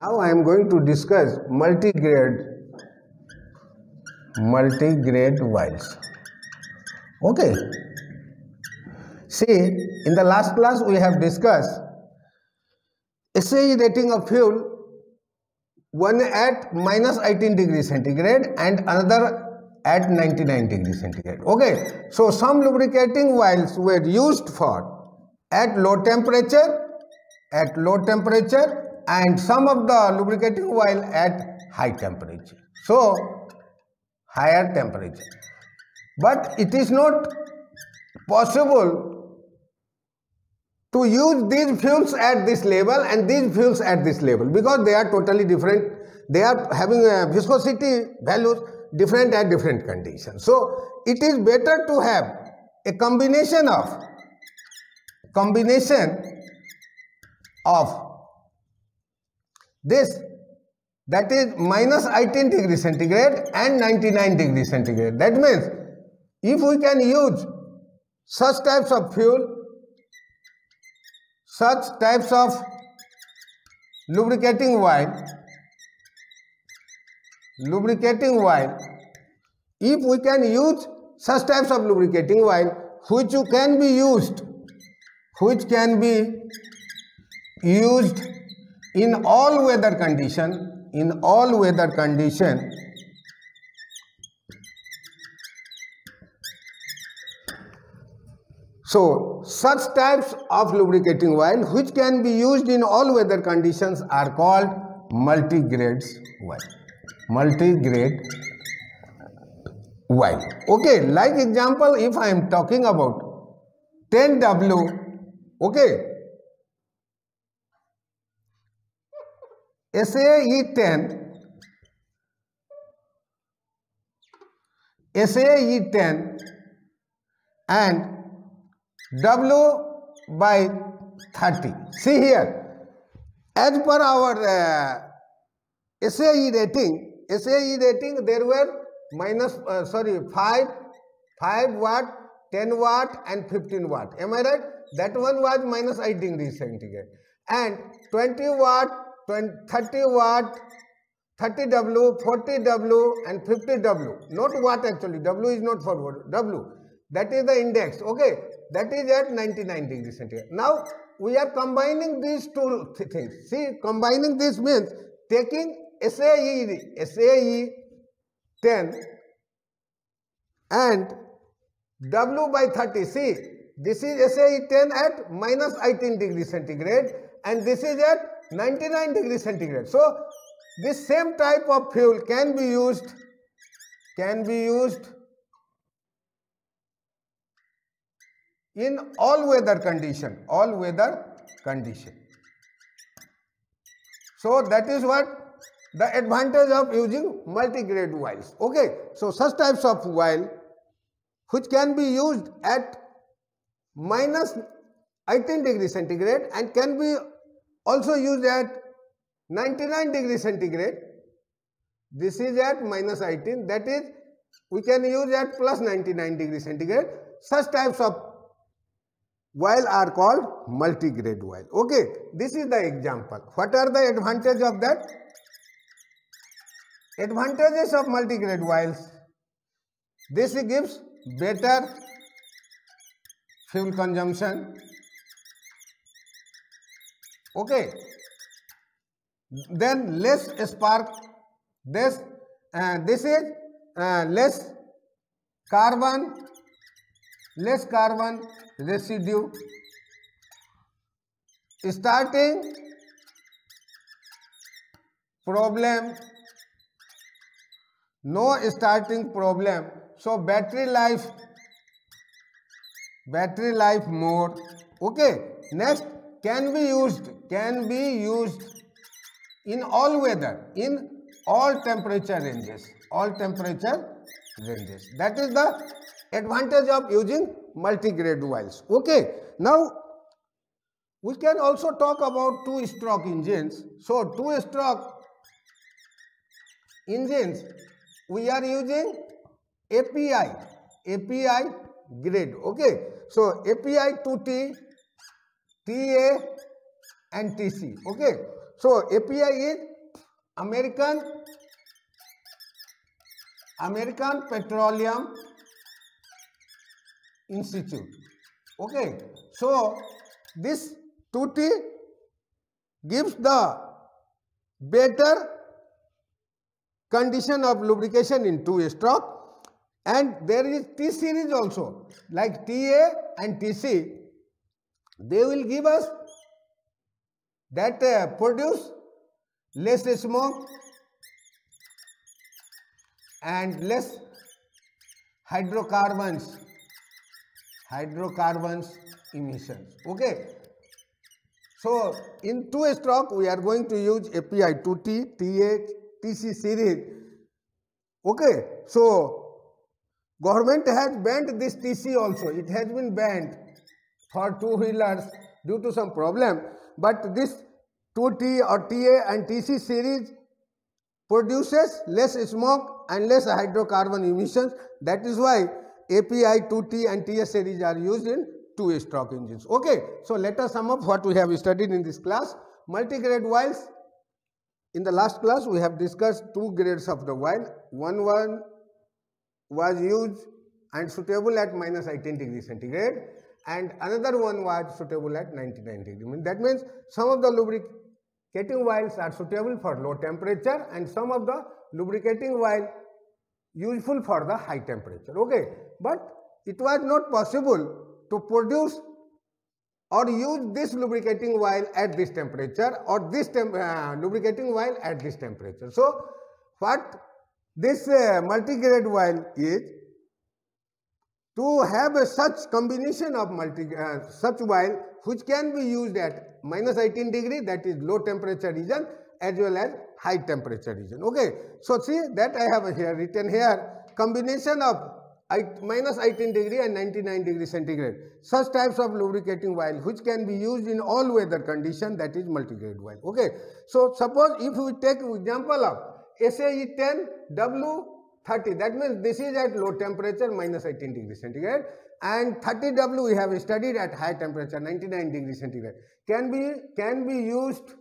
I am going to discuss multi-grade multi-grade. Okay. See, in the last class we have discussed SAE rating of fuel one at minus 18 degree centigrade and another at 99 degree centigrade. Okay, so some lubricating oils were used for at low temperature, at low temperature and some of the lubricating oil at high temperature. So, higher temperature. But it is not possible to use these fuels at this level and these fuels at this level because they are totally different. They are having viscosity values different at different conditions. So, it is better to have a combination of combination of this that is minus 18 degree centigrade and 99 degree centigrade. That means if we can use such types of fuel, such types of lubricating oil lubricating oil if we can use such types of lubricating oil which can be used which can be used in all weather condition in all weather condition So, such types of lubricating oil which can be used in all weather conditions are called multi-grades oil multi-grade oil. Okay, like example, if I am talking about 10W, okay, SAE10, SAE10 and W by 30. See here, as per our uh, SAE rating, SAE rating there were minus uh, sorry 5 5 watt 10 watt and 15 watt am i right that one was minus 8 degree centigrade and 20 watt 20, 30 watt 30 w 40 w and 50 w. Not watt actually. W is not for w. That is the index. Okay. That is at 99 degree centigrade. Now we are combining these two th things. See combining this means taking SAE, SAE 10 and W by 30. See, this is SAE 10 at minus 18 degree centigrade and this is at 99 degree centigrade. So, this same type of fuel can be used, can be used in all weather condition, all weather condition. So, that is what the advantage of using multi-grade. Okay, so such types of oil which can be used at minus 18 degree centigrade and can be also used at 99 degree centigrade. This is at minus 18 that is we can use at plus 99 degree centigrade. Such types of oil are called multi-grade oil. Okay, this is the example. What are the advantage of that? Advantages of multigrade oils. This gives better fuel consumption. Okay. Then less spark. This uh, this is uh, less carbon, less carbon residue. Starting problem no starting problem so battery life battery life more okay next can be used can be used in all weather in all temperature ranges all temperature ranges. That is the advantage of using multi-grade oils okay now we can also talk about two stroke engines. So two stroke engines we are using API, API grade, okay. So, API 2T, TA and TC, okay. So, API is American American Petroleum Institute. Okay, so this 2T gives the better condition of lubrication in two stroke and there is T series also like TA and TC they will give us that uh, produce less smoke and less hydrocarbons hydrocarbons emissions. Okay. So in two stroke we are going to use API 2T, TA, TC series. Okay. So government has banned this TC also. It has been banned for two wheelers due to some problem but this 2T or TA and TC series produces less smoke and less hydrocarbon emissions. That is why API 2T and TS series are used in two stroke engines. Okay, so let us sum up what we have studied in this class. Multi-grade oils. In the last class, we have discussed two grades of the oil. One one was used and suitable at minus 18 degree centigrade and another one was suitable at 99 degree. That means some of the lubricating oils are suitable for low temperature and some of the lubricating oil useful for the high temperature. Okay, but it was not possible to produce or use this lubricating oil at this temperature or this temp uh, lubricating oil at this temperature. So, what this uh, multi-grade oil is to have a such combination of multi uh, such oil which can be used at minus 18 degree that is low temperature region as well as high temperature region. Okay. So, see that I have here written here combination of minus 18 degree and 99 degree centigrade. Such types of lubricating oil which can be used in all weather condition that is multi-grade oil. Okay. So, suppose if we take example of SAE 10 W 30 that means this is at low temperature minus 18 degree centigrade and 30 W we have studied at high temperature 99 degree centigrade can be can be used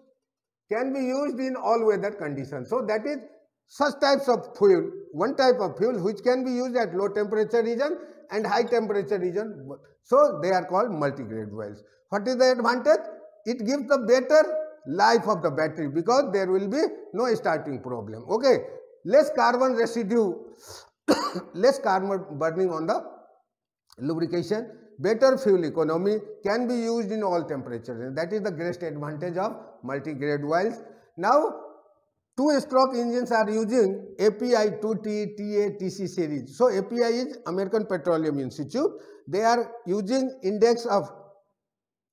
can be used in all weather conditions. So, that is such types of fuel one type of fuel which can be used at low temperature region and high temperature region. So, they are called multi-grade oils. What is the advantage? It gives the better life of the battery because there will be no starting problem. Okay, less carbon residue, less carbon burning on the lubrication, better fuel economy can be used in all temperatures. That is the greatest advantage of multi-grade oils. Now, two stroke engines are using API 2T, TA, TC series. So, API is American Petroleum Institute. They are using index of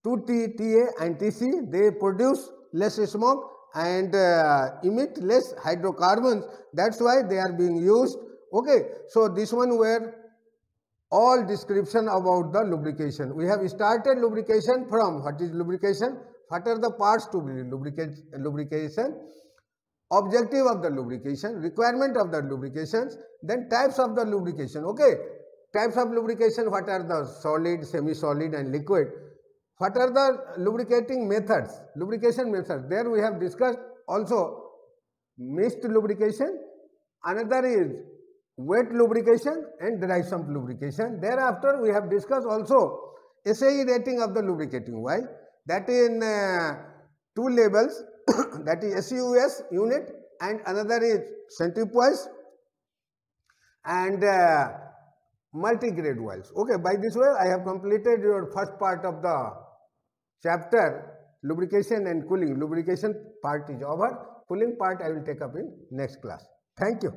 2T, TA and TC. They produce less smoke and uh, emit less hydrocarbons. That is why they are being used. Okay. So, this one where all description about the lubrication. We have started lubrication from what is lubrication? What are the parts to be lubrication? Objective of the lubrication, requirement of the lubrications, then types of the lubrication. Okay, types of lubrication. What are the solid, semi-solid, and liquid? What are the lubricating methods? Lubrication methods. There we have discussed also mixed lubrication. Another is wet lubrication and dry sump lubrication. Thereafter, we have discussed also SAE rating of the lubricating oil that in uh, two labels that is SUS unit and another is centrifuge and uh, multi-grade oils. Okay, by this way I have completed your first part of the chapter lubrication and cooling. Lubrication part is over, cooling part I will take up in next class. Thank you.